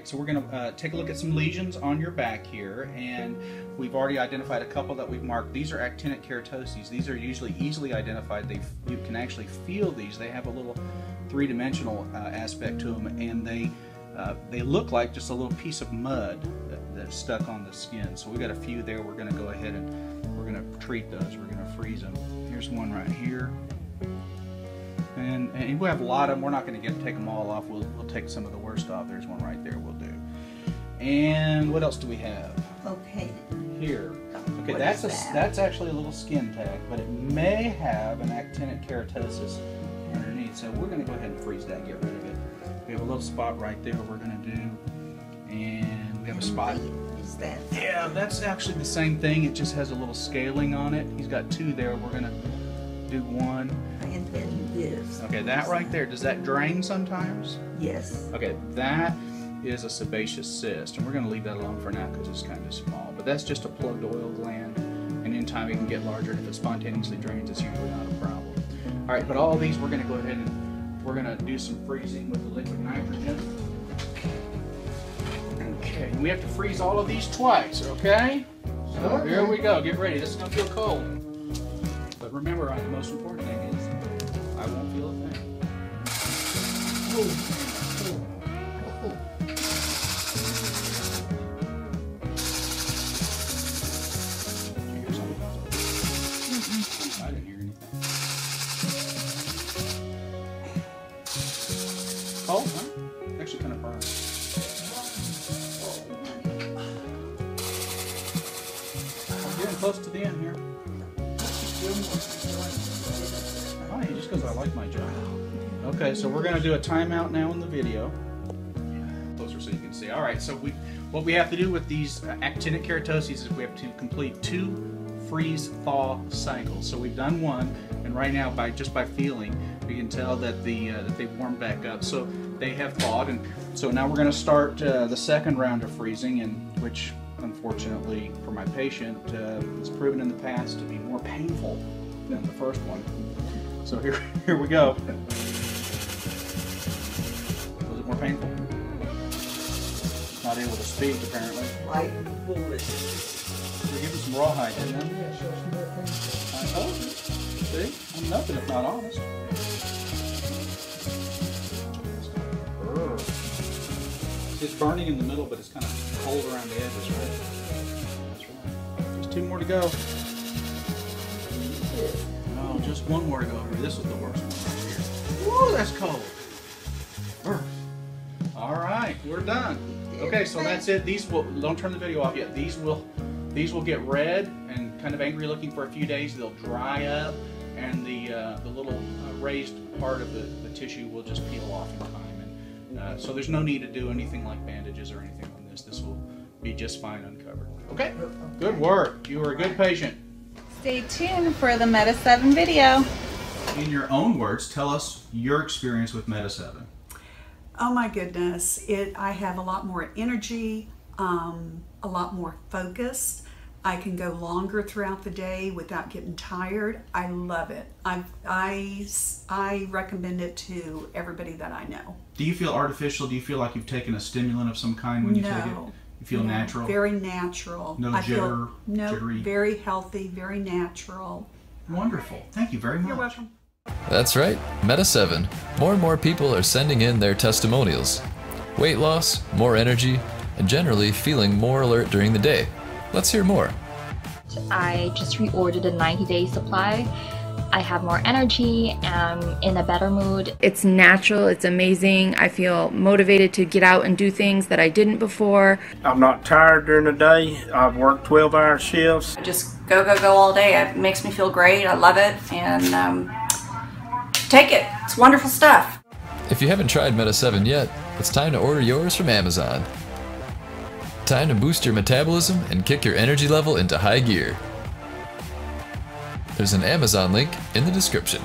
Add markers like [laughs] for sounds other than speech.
right, so we're going to uh, take a look at some lesions on your back here, and we've already identified a couple that we've marked. These are actinic keratoses. These are usually easily identified. They you can actually feel these. They have a little three-dimensional uh, aspect to them, and they uh, they look like just a little piece of mud that, that's stuck on the skin. So we've got a few there. We're going to go ahead and we're going to treat those. We're going to freeze them. Here's one right here. And, and we have a lot of them. We're not going to get take them all off. We'll, we'll take some of the worst off. There's one right there we'll do. And what else do we have? Okay. Here. Okay, What that's a that? that's actually a little skin tag, but it may have an actinic keratosis underneath. So we're going to go ahead and freeze that, get rid of it. We have a little spot right there we're going to do. And we have a spot Is that? yeah, that's actually the same thing. It just has a little scaling on it. He's got two there. We're gonna do one. And then this. Okay, that right there. Does that drain sometimes? Yes. Okay, that is a sebaceous cyst, and we're gonna leave that alone for now because it's kind of small. But that's just a plugged oil gland, and in time it can get larger. And if it spontaneously drains, it's usually not a problem. All right, but all these we're gonna go ahead and we're gonna do some freezing with the liquid nitrogen. Okay, and we have to freeze all of these twice, okay? So here we go, get ready, this is gonna feel cold. Remember, uh, the most important thing is, I won't feel a thing. Huh? Actually kind of burns. I'm getting close to the end here. Why? Just because I like my job. Okay, so we're gonna do a timeout now in the video. Closer so you can see. All right, so we, what we have to do with these uh, actinic keratoses is we have to complete two freeze thaw cycles. So we've done one, and right now by just by feeling, we can tell that the uh, that they've warmed back up. So they have thawed, and so now we're going to start uh, the second round of freezing, and which unfortunately for my patient uh, has proven in the past to be more painful than the first one. So here [laughs] here we go. Was it more painful? Not able to speak apparently. Like foolish. We're giving some rawhide, didn't we? I told you. See? I'm nothing if not honest. It's burning in the middle, but it's kind of cold around the edges, right? That's right. Just two more to go. Oh, just one more to go. This was the worst one right here. Woo, that's cold. All right, we're done. Okay, so that's it. These will don't turn the video off yet. These will these will get red and kind of angry looking for a few days. They'll dry up, and the uh, the little uh, raised part of the, the tissue will just peel off in time. And uh, so there's no need to do anything like bandages or anything on this. This will be just fine uncovered. Okay, good work. You were a good patient. Stay tuned for the Meta 7 video. In your own words, tell us your experience with Meta 7. Oh my goodness, it I have a lot more energy, um, a lot more focus. I can go longer throughout the day without getting tired. I love it. I I I recommend it to everybody that I know. Do you feel artificial? Do you feel like you've taken a stimulant of some kind when you take it? No. You feel No, natural? Very natural. No I jitter, feel, no, jittery? very healthy, very natural. Wonderful. Thank you very much. You're welcome. That's right, Meta 7. More and more people are sending in their testimonials. Weight loss, more energy, and generally feeling more alert during the day. Let's hear more. I just reordered a 90 day supply. I have more energy, am in a better mood. It's natural, it's amazing. I feel motivated to get out and do things that I didn't before. I'm not tired during the day. I've worked 12 hour shifts. I just go go go all day it makes me feel great i love it and um, take it it's wonderful stuff If you haven't tried Meta 7 yet, it's time to order yours from Amazon. Time to boost your metabolism and kick your energy level into high gear. There's an Amazon link in the description.